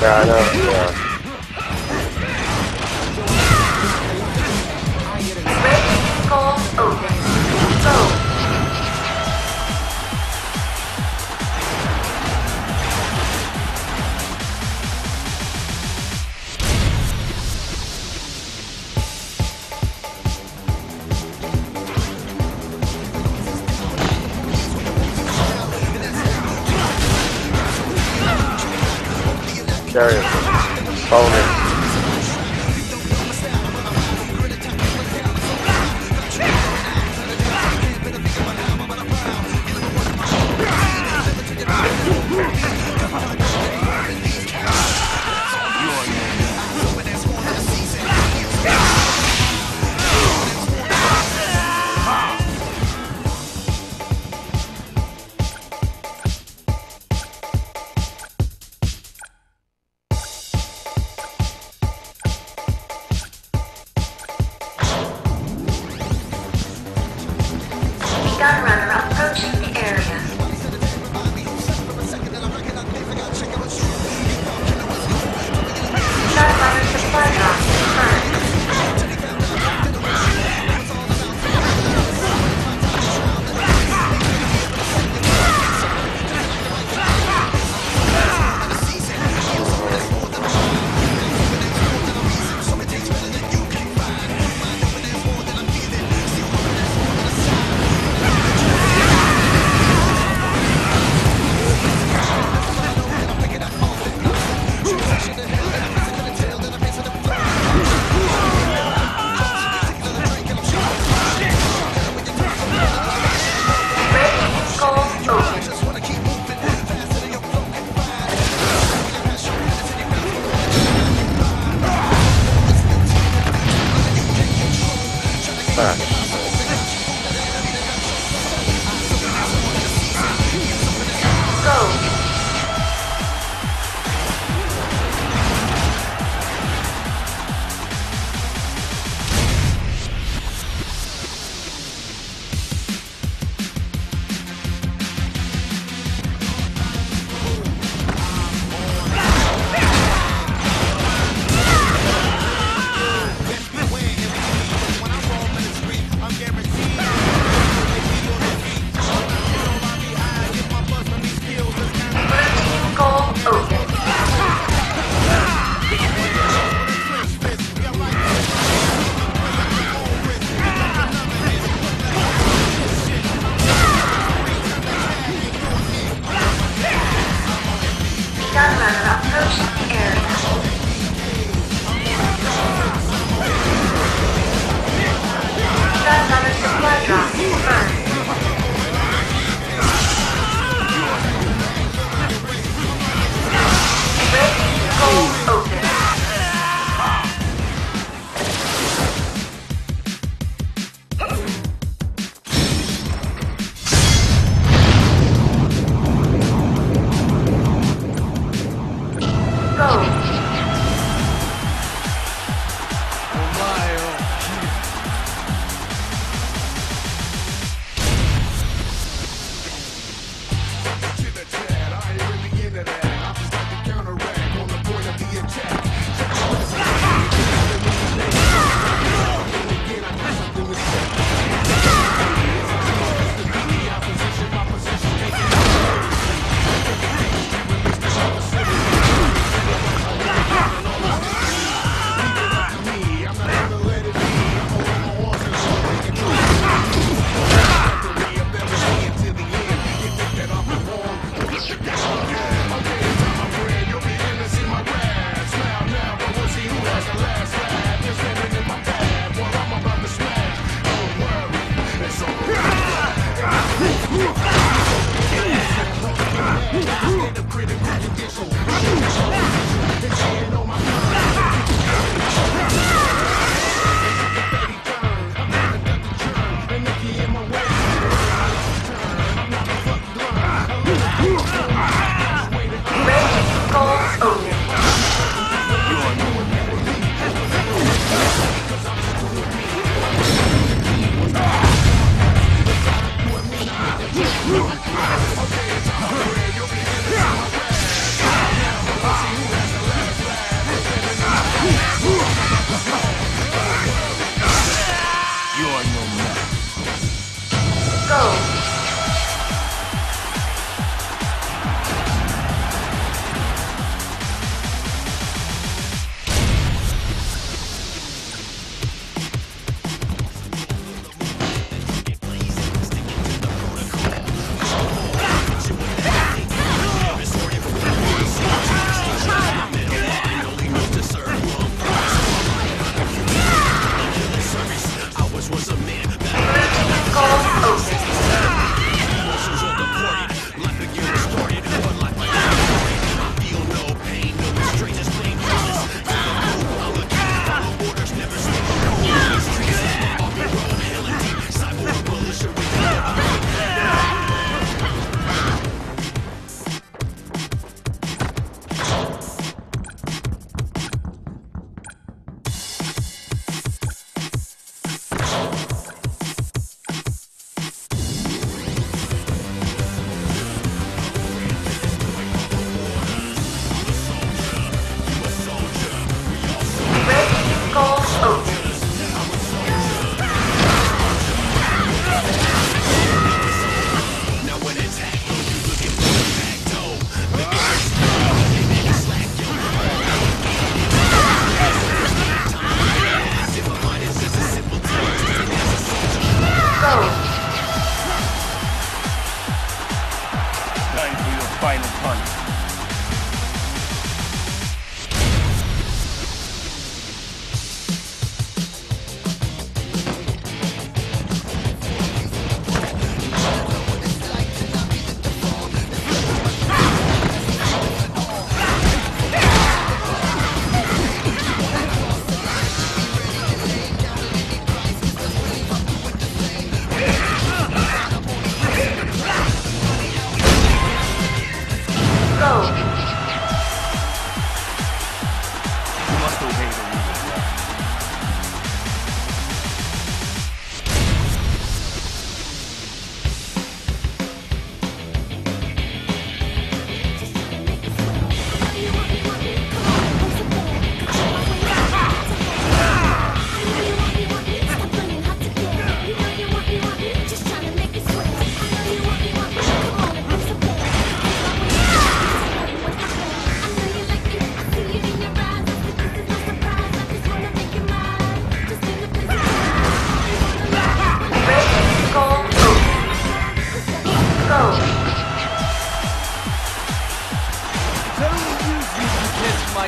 Yeah, I know. Yeah. Darius, follow me.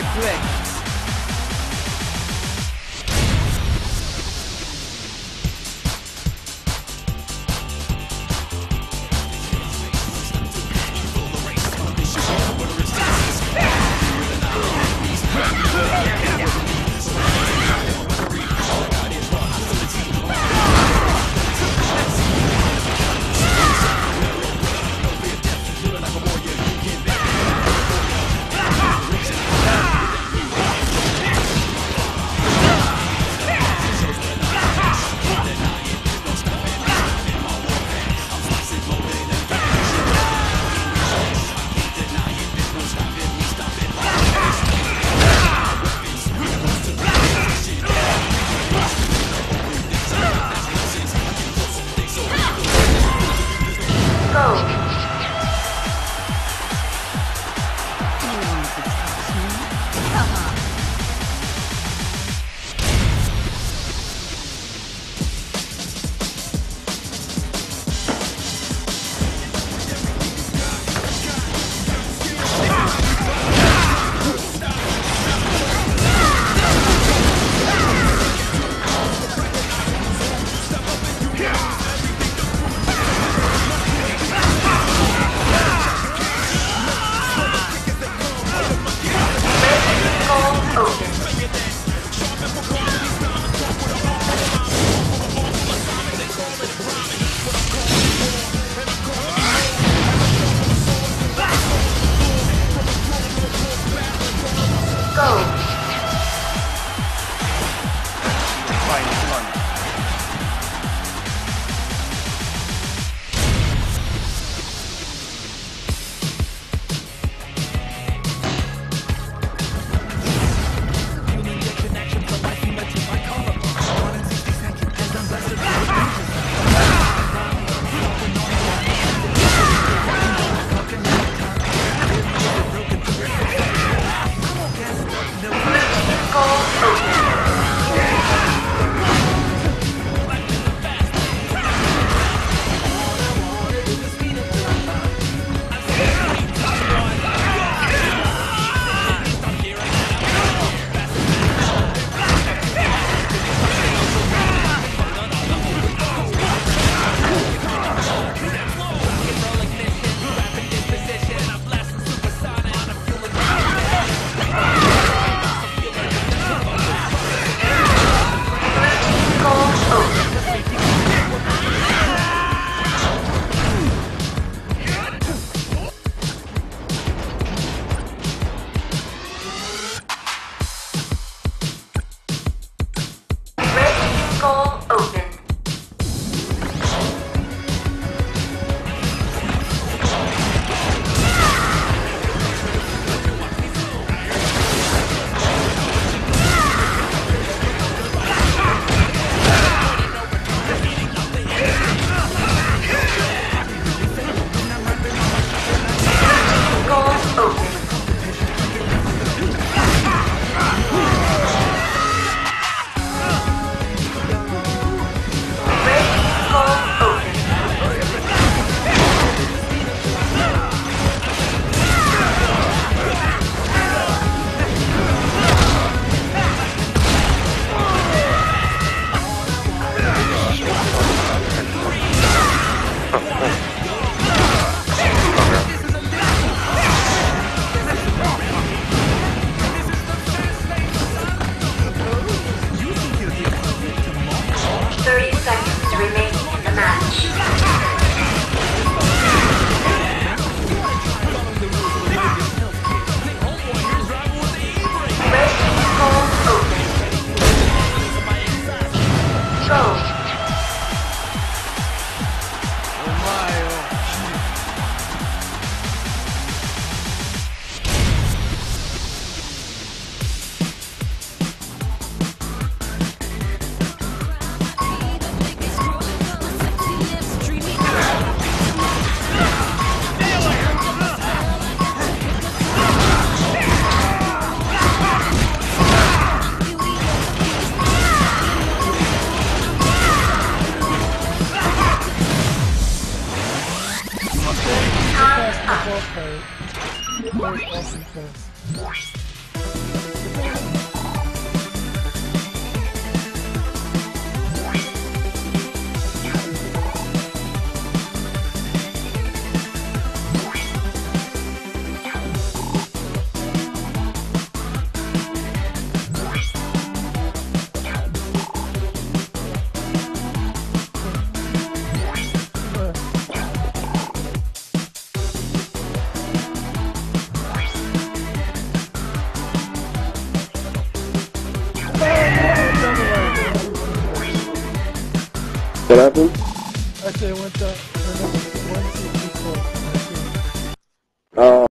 Catch Então. Podcast. What happened? I said it went up.